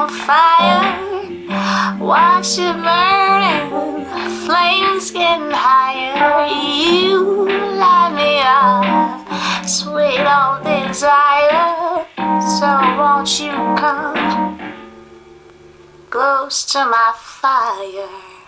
on fire. Watch it burning, flames getting higher. You light me up, sweet old desire. So won't you come close to my fire?